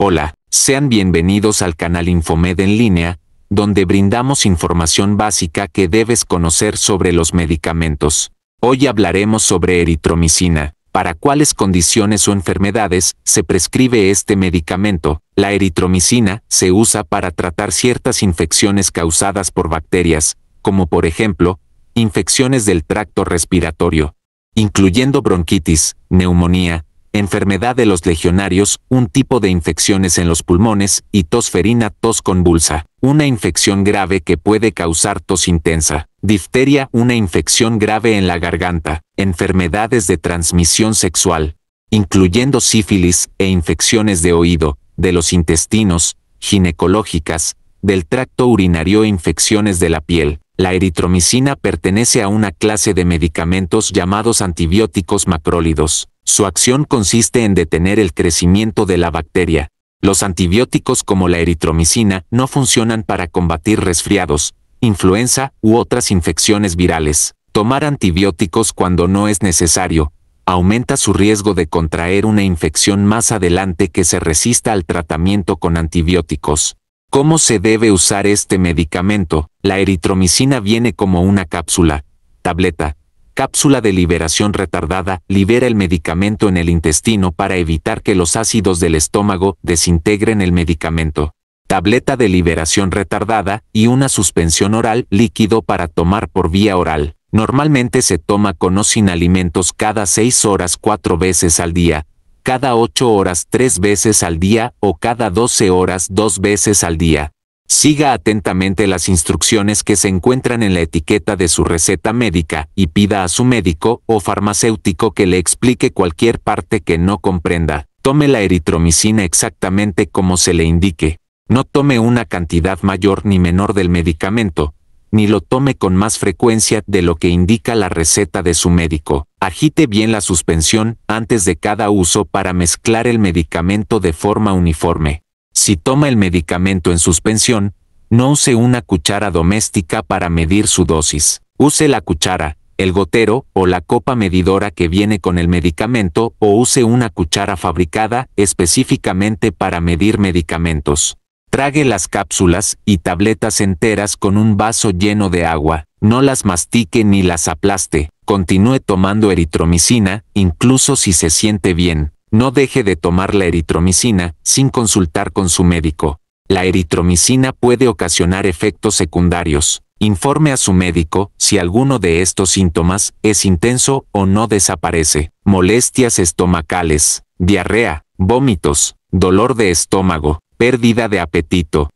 Hola, sean bienvenidos al canal Infomed en línea, donde brindamos información básica que debes conocer sobre los medicamentos. Hoy hablaremos sobre eritromicina. ¿Para cuáles condiciones o enfermedades se prescribe este medicamento? La eritromicina se usa para tratar ciertas infecciones causadas por bacterias, como por ejemplo, infecciones del tracto respiratorio, incluyendo bronquitis, neumonía, enfermedad de los legionarios, un tipo de infecciones en los pulmones y tosferina tos convulsa, una infección grave que puede causar tos intensa, difteria, una infección grave en la garganta, enfermedades de transmisión sexual, incluyendo sífilis e infecciones de oído, de los intestinos, ginecológicas, del tracto urinario e infecciones de la piel. La eritromicina pertenece a una clase de medicamentos llamados antibióticos macrólidos. Su acción consiste en detener el crecimiento de la bacteria. Los antibióticos como la eritromicina no funcionan para combatir resfriados, influenza u otras infecciones virales. Tomar antibióticos cuando no es necesario aumenta su riesgo de contraer una infección más adelante que se resista al tratamiento con antibióticos. ¿Cómo se debe usar este medicamento? La eritromicina viene como una cápsula, tableta, cápsula de liberación retardada libera el medicamento en el intestino para evitar que los ácidos del estómago desintegren el medicamento. Tableta de liberación retardada y una suspensión oral líquido para tomar por vía oral. Normalmente se toma con o sin alimentos cada 6 horas cuatro veces al día, cada 8 horas tres veces al día o cada 12 horas dos veces al día. Siga atentamente las instrucciones que se encuentran en la etiqueta de su receta médica y pida a su médico o farmacéutico que le explique cualquier parte que no comprenda. Tome la eritromicina exactamente como se le indique. No tome una cantidad mayor ni menor del medicamento, ni lo tome con más frecuencia de lo que indica la receta de su médico. Agite bien la suspensión antes de cada uso para mezclar el medicamento de forma uniforme. Si toma el medicamento en suspensión, no use una cuchara doméstica para medir su dosis. Use la cuchara, el gotero o la copa medidora que viene con el medicamento o use una cuchara fabricada específicamente para medir medicamentos. Trague las cápsulas y tabletas enteras con un vaso lleno de agua. No las mastique ni las aplaste. Continúe tomando eritromicina, incluso si se siente bien. No deje de tomar la eritromicina sin consultar con su médico. La eritromicina puede ocasionar efectos secundarios. Informe a su médico si alguno de estos síntomas es intenso o no desaparece. Molestias estomacales, diarrea, vómitos, dolor de estómago, pérdida de apetito,